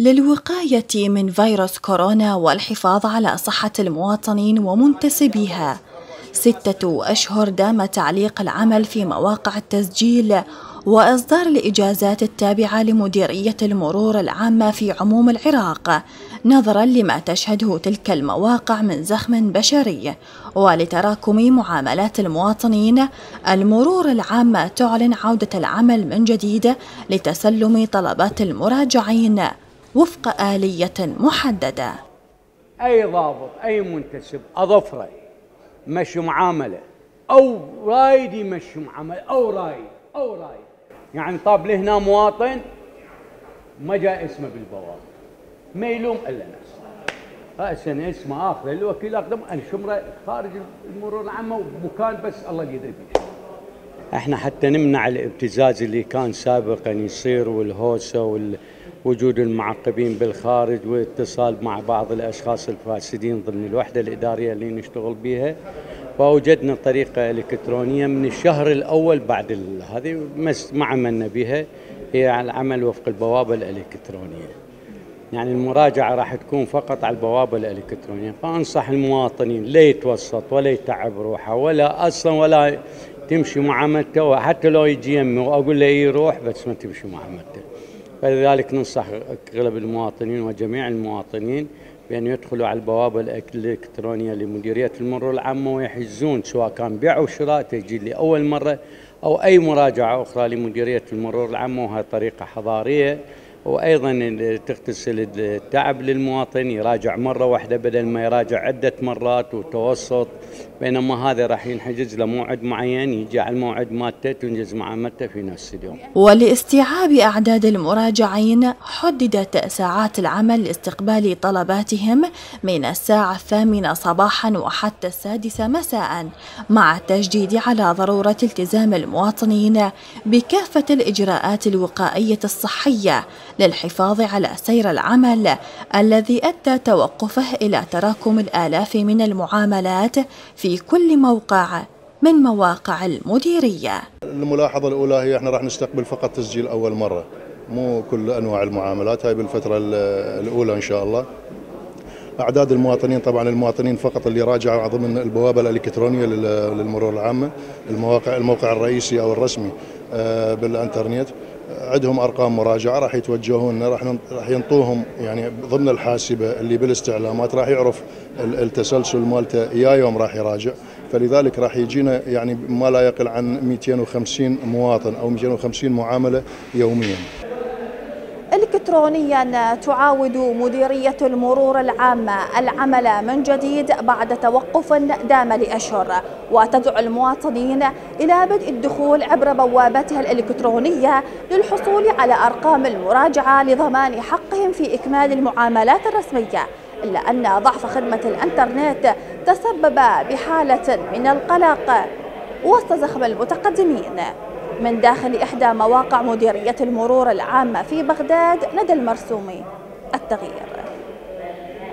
للوقاية من فيروس كورونا والحفاظ على صحة المواطنين ومنتسبيها. ستة أشهر دام تعليق العمل في مواقع التسجيل وإصدار الإجازات التابعة لمديرية المرور العامة في عموم العراق نظرا لما تشهده تلك المواقع من زخم بشري. ولتراكم معاملات المواطنين المرور العامة تعلن عودة العمل من جديد لتسلم طلبات المراجعين. وفق آلية محددة. أي ضابط أي منتسب أظفره مشي معاملة. أو رايد يمشي معاملة. أو رايد أو رايد. يعني طاب لهنا مواطن ما جاء اسمه بالبوابة ما يلوم إلا نفسه. رأسا اسمه آخر الوكيل أقدم أن شمرة خارج المرور العامة ومكان بس الله يدري بيه إحنا حتى نمنع الابتزاز اللي كان سابقا يصير والهوسة وال وجود المعقبين بالخارج واتصال مع بعض الأشخاص الفاسدين ضمن الوحدة الإدارية اللي نشتغل بها فوجدنا طريقة إلكترونية من الشهر الأول بعد هذه ما عملنا بها هي العمل وفق البوابة الإلكترونية. يعني المراجعة راح تكون فقط على البوابة الإلكترونية فأنصح المواطنين لا يتوسط ولا يتعب روحه ولا أصلا ولا تمشي معاملته وحتى لو يجي يمي وأقول له يروح بس ما تمشي معاملته. فلذلك ننصح أغلب المواطنين وجميع المواطنين بأن يدخلوا على البوابة الإلكترونية لمديرية المرور العامة ويحجزون سواء كان بيع أو شراء تسجيل لأول مرة أو أي مراجعة أخرى لمديرية المرور العامة وهي طريقة حضارية وأيضا تغتسل التعب للمواطن يراجع مرة واحدة بدل ما يراجع عدة مرات وتوسط بينما هذا راح ينحجز له موعد معين يجي على الموعد مالته تنجز معاملته في نفس اليوم. ولاستيعاب أعداد المراجعين حددت ساعات العمل لاستقبال طلباتهم من الساعة الثامنة صباحا وحتى السادسة مساء مع التشديد على ضرورة التزام المواطنين بكافة الإجراءات الوقائية الصحية للحفاظ على سير العمل الذي أدى توقفه إلى تراكم الآلاف من المعاملات في كل موقع من مواقع المديرية. الملاحظة الأولى هي إحنا راح نستقبل فقط تسجيل أول مرة مو كل أنواع المعاملات هاي بالفترة الأولى إن شاء الله. أعداد المواطنين طبعا المواطنين فقط اللي راجعوا ضمن البوابة الإلكترونية للمرور العامه المواقع الموقع الرئيسي أو الرسمي آه، بالإنترنت عندهم أرقام مراجعة راح يتوجهون راح راح ينطوهم يعني ضمن الحاسبة اللي بالاستعلامات راح يعرف التسلسل مالته يا يوم راح يراجع فلذلك راح يجينا يعني ما لا يقل عن 250 مواطن أو 250 معاملة يوميا. إلكترونيا تعاود مديرية المرور العامة العمل من جديد بعد توقف دام لأشهر وتدعو المواطنين إلى بدء الدخول عبر بوابتها الإلكترونية للحصول على أرقام المراجعة لضمان حقهم في إكمال المعاملات الرسمية إلا أن ضعف خدمة الإنترنت تسبب بحالة من القلق وسط زخم المتقدمين. من داخل إحدى مواقع مديرية المرور العامة في بغداد لدى المرسومي التغيير.